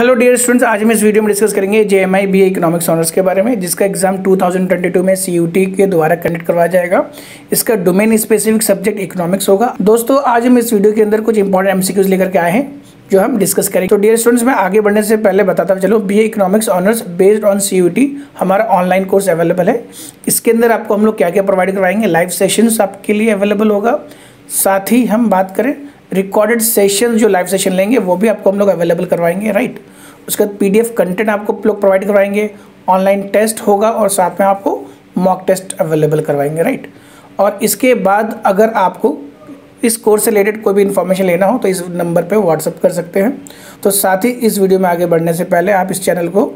Hello dear students आज हम इस वीडियो में डिस्कस करेंगे J M I B economics honours के बारे में, जिसका एग्ज़ाम 2022 में सीयूटी के द्वारा कंडक्ट करवाया जाएगा। इसका डोमेन स्पेसिफिक सब्जेक्ट इकोनॉमिक्स होगा। दोस्तों, आज हम इस वीडियो के अंदर कुछ इंपॉर्टेंट एमसीक्यूज लेकर के आए हैं, जो हम डिस्कस करेंगे। तो डियर स्टूडेंट्स मैं आगे बढ़ने से पहले बताता हूँ चलो BA economics honours based on CUET हमारा ऑनलाइन कोर्स अवेलेबल है। इसके अंदर आपको हम लोग क्या क्या प्रोवाइड करवाएँगे? लाइव सेशंस आपके लिए अवेलेबल होगा। साथ ही हम बात करें रिकॉर्डेड सेशन जो लाइव सेशन लेंगे, वो भी आपको हम लोग अवेलेबल करवाएँगे राइट उसके बाद पीडीएफ कंटेंट आपको लोग प्रोवाइड करवाएँगे ऑनलाइन टेस्ट होगा और साथ में आपको मॉक टेस्ट अवेलेबल करवाएँगे राइट और इसके बाद अगर आपको इस कोर्स से रिलेटेड कोई भी इन्फॉर्मेशन लेना हो तो इस नंबर पे व्हाट्सअप कर सकते हैं। तो साथ ही इस वीडियो में आगे बढ़ने से पहले आप इस चैनल को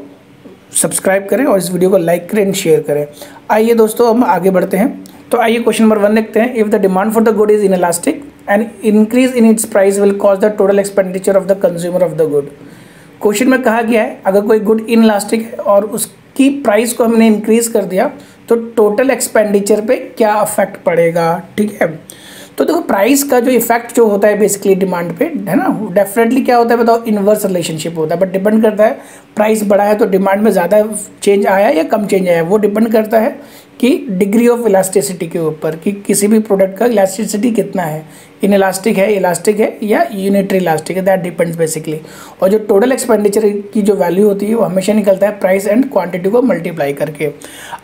सब्सक्राइब करें और इस वीडियो को लाइक करें एंड शेयर करें। आइए दोस्तों, हम आगे बढ़ते हैं। तो आइए क्वेश्चन नंबर वन देखते हैं। If the demand for the good is inelastic and increase in its price will cause the total expenditure of the consumer of the good question में कहा गया है, अगर कोई गुड इन है और उसकी प्राइस को हमने इंक्रीज कर दिया तो टोटल एक्सपेंडिचर पे क्या अफेक्ट पड़ेगा? ठीक है? तो देखो प्राइस का जो इफ़ेक्ट जो होता है बेसिकली डिमांड पे, है ना? डेफिनेटली क्या होता है बताओ इन्वर्स रिलेशनशिप होता है। बट डिपेंड करता है प्राइस बढ़ा है तो डिमांड में ज़्यादा चेंज आया या कम चेंज आया वो डिपेंड करता है। कि डिग्री ऑफ़ इलास्टिसिटी के ऊपर कि किसी भी प्रोडक्ट का इलास्टिसिटी कितना है? इन इलास्टिक है इलास्टिक है या यूनिटरी इलास्टिक है? दैट डिपेंड्स बेसिकली और जो टोटल एक्सपेंडिचर की जो वैल्यू होती है, वो हमेशा निकलता है प्राइस एंड क्वांटिटी को मल्टीप्लाई करके।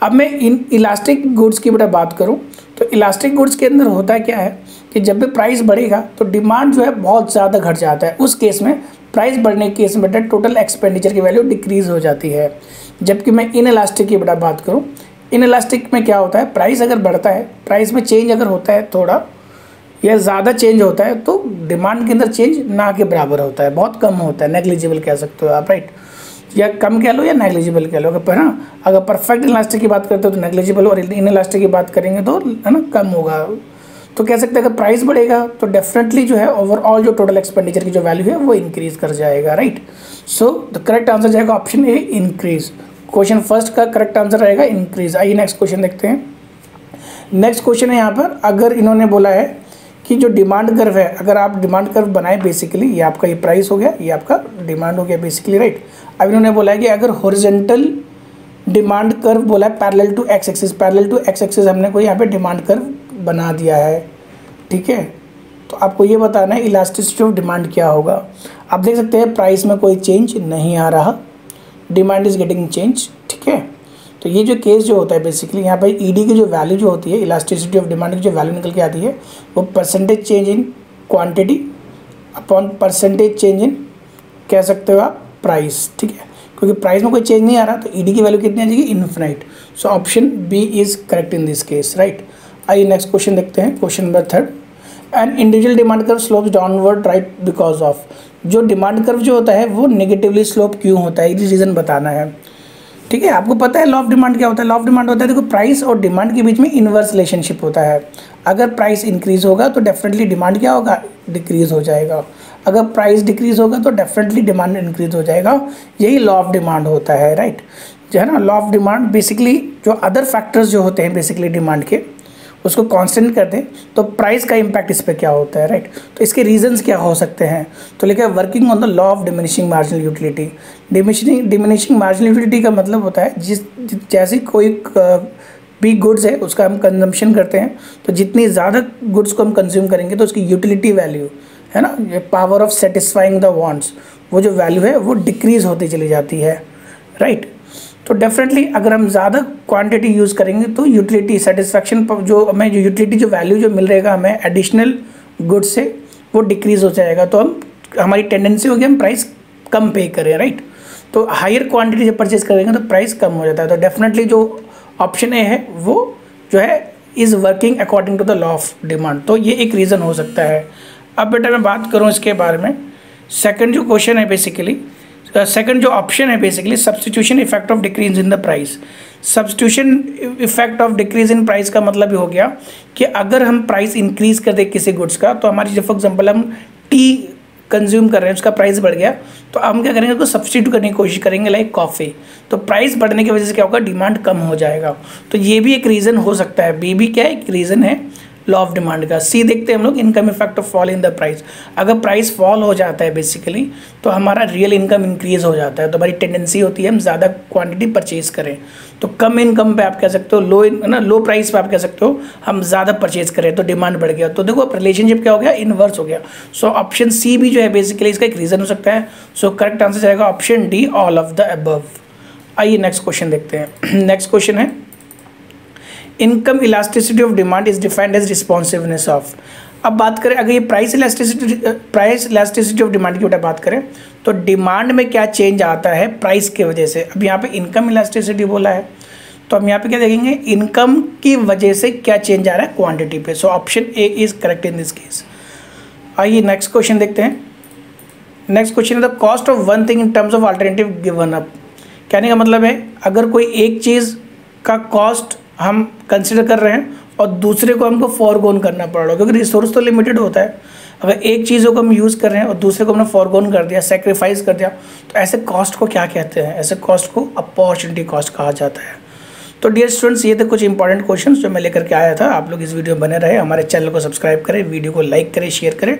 अब मैं इन इलास्टिक गुड्स की बेटा बात करूँ तो इलास्टिक गुड्स के अंदर होता क्या है कि जब भी प्राइस बढ़ेगा तो डिमांड जो है बहुत ज़्यादा घट जाता है। उस केस में प्राइस बढ़ने के केस में बेटा टोटल एक्सपेंडिचर की वैल्यू डिक्रीज हो जाती है। जबकि मैं इन इलास्टिक की बेटा बात करूँ इन इलास्टिक में क्या होता है? प्राइस अगर बढ़ता है प्राइस में चेंज अगर होता है थोड़ा, या ज़्यादा चेंज होता है तो डिमांड के अंदर चेंज ना के बराबर होता है। बहुत कम होता है नेग्लिजिबल कह सकते हो आप राइट या कम कह लो या नेग्लिजिबल कह लो। अगर ना अगर परफेक्ट इलास्टिक की बात करते हो तो नेग्लिजिबल और इन इलास्टिक की बात करेंगे तो है ना, कम होगा। तो कह सकते हैं अगर प्राइस बढ़ेगा तो डेफिनेटली जो है ओवरऑल जो टोटल एक्सपेंडिचर की जो वैल्यू है, वो इंक्रीज कर जाएगा right so the correct answer जाएगा option A increase question first का करेक्ट आंसर रहेगा इंक्रीज आइए नेक्स्ट क्वेश्चन देखते हैं। नेक्स्ट क्वेश्चन है यहाँ पर, अगर इन्होंने बोला है कि जो डिमांड कर्व है, अगर आप डिमांड कर्व बनाए बेसिकली ये आपका ये प्राइस हो गया, ये आपका डिमांड हो गया बेसिकली राइट अब इन्होंने बोला है कि अगर हॉरिजेंटल डिमांड कर्व बोला है parallel to X axis parallel to X axis हमने कोई यहाँ पे डिमांड कर्व बना दिया है, ठीक है? तो आपको ये बताना है इलास्टिसिटी ऑफ़ डिमांड क्या होगा। आप देख सकते हैं प्राइस में कोई चेंज नहीं आ रहा। डिमांड इज़ गेटिंग चेंज ठीक है? तो ये जो केस जो होता है बेसिकली यहाँ पर ई की जो वैल्यू जो होती है इलास्टिसिटी ऑफ़ डिमांड की जो वैल्यू निकल के आती है, वो percentage change in quantity upon percentage change in कह सकते हो आप प्राइस ठीक है? क्योंकि प्राइस में कोई चेंज नहीं आ रहा तो ईडी की वैल्यू कितनी आ जाएगी? Infinite so option B is correct in this case right आइए नेक्स्ट क्वेश्चन देखते हैं question number third and individual demand curve slope downward right because of. जो डिमांड कर्व जो होता है, वो नेगेटिवली स्लोप क्यों होता है? ये रीज़न बताना है। ठीक है, आपको पता है लॉ ऑफ़ डिमांड क्या होता है? लॉ ऑफ़ डिमांड होता है, देखो प्राइस और डिमांड के बीच में इन्वर्स रिलेशनशिप होता है। अगर प्राइस इंक्रीज होगा तो डेफिनेटली डिमांड क्या होगा? डिक्रीज हो जाएगा। अगर प्राइस डिक्रीज होगा तो डेफिनेटली डिमांड इंक्रीज हो जाएगा। यही लॉ ऑफ़ डिमांड होता है राइट जो है ना लॉ ऑफ़ डिमांड बेसिकली जो अदर फैक्टर्स जो होते हैं बेसिकली डिमांड के उसको कांस्टेंट कर दें तो प्राइस का इम्पैक्ट इस पर क्या होता है राइट तो इसके रीजंस क्या हो सकते हैं? तो लिखा है working on the law of diminishing marginal utility diminishing diminishing marginal utility का मतलब होता है, जिस, जैसे कोई भी गुड्स है, उसका हम कंजम्पशन करते हैं तो जितनी ज़्यादा गुड्स को हम कंज्यूम करेंगे तो उसकी यूटिलिटी वैल्यू है ना? ये power of satisfying the wants वो जो वैल्यू है, वो डिक्रीज होती चली जाती है राइट तो डेफिनेटली अगर हम ज़्यादा क्वांटिटी यूज़ करेंगे तो यूटिलिटी सेटिस्फैक्शन जो हमें जो यूटिलिटी जो वैल्यू जो मिल रहेगा हमें एडिशनल गुड से वो डिक्रीज़ हो जाएगा। तो हम, हमारी टेंडेंसी होगी हम प्राइस कम पे करें राइट तो हायर क्वांटिटी जब परचेज करेंगे तो प्राइस कम हो जाता है। तो डेफिनेटली जो ऑप्शन ए है, वो जो है is working according to the law of demand तो ये एक रीज़न हो सकता है। अब बेटा मैं बात करूँ इसके बारे में। सेकेंड जो क्वेश्चन है बेसिकली सेकंड जो ऑप्शन है basically substitution effect of decrease in the price substitution effect of decrease in price का मतलब ये हो गया कि अगर हम प्राइस इंक्रीज कर दें किसी गुड्स का तो हमारी जो फॉर एग्ज़ाम्पल हम टी कंज्यूम कर रहे हैं, उसका प्राइस बढ़ गया तो हम क्या करेंगे, उसको सब्सटीट्यूट करने की कोशिश करेंगे लाइक कॉफ़ी तो प्राइस बढ़ने की वजह से क्या होगा? डिमांड कम हो जाएगा. तो ये भी एक रीज़न हो सकता है. बी भी क्या एक रीज़न है? लॉ ऑफ़ डिमांड का। सी देखते हैं हम लोग income effect of fall in the price अगर प्राइस फॉल हो जाता है बेसिकली तो हमारा रियल इनकम इंक्रीज हो जाता है। तो हमारी टेंडेंसी होती है हम ज़्यादा क्वांटिटी परचेज करें। तो कम इनकम पे आप कह सकते हो लो ना लो प्राइस पे आप कह सकते हो, हम ज़्यादा परचेज करें तो डिमांड बढ़ गया। तो देखो रिलेशनशिप क्या हो गया? इनवर्स हो गया। सो ऑप्शन सी भी जो है बेसिकली इसका एक रीज़न हो सकता है। सो करेक्ट आंसर जाएगा option D all of the above आइए नेक्स्ट क्वेश्चन देखते हैं। नेक्स्ट क्वेश्चन है। Income elasticity of demand is defined as responsiveness of अब बात करें, अगर ये price elasticity price elasticity of demand की बात करें तो डिमांड में क्या चेंज आता है प्राइस की वजह से? अब यहाँ पे इनकम इलास्टिसिटी बोला है तो हम यहाँ पे क्या देखेंगे? इनकम की वजह से क्या चेंज आ रहा है? क्वांटिटी पे। So option A is correct in this case आइए नेक्स्ट क्वेश्चन देखते हैं। नेक्स्ट क्वेश्चन है the cost of one thing in terms of alternative given up कहने का मतलब है, अगर कोई एक चीज़ का कॉस्ट हम कंसिडर कर रहे हैं और दूसरे को हमको फॉरगोन करना पड़ रहा है, क्योंकि रिसोर्स तो लिमिटेड होता है। अगर एक चीज़ों को हम यूज़ कर रहे हैं और दूसरे को हमने फॉरगोन कर दिया सेक्रीफाइस कर दिया तो ऐसे कॉस्ट को क्या कहते हैं? ऐसे कॉस्ट को अपॉर्चुनिटी कॉस्ट कहा जाता है। तो डियर स्टूडेंट्स ये थे कुछ इंपॉर्टेंट क्वेश्चन जो मैं लेकर के आया था। आप लोग इस वीडियो में बने रहे, हमारे चैनल को सब्सक्राइब करें वीडियो को लाइक करें शेयर करें।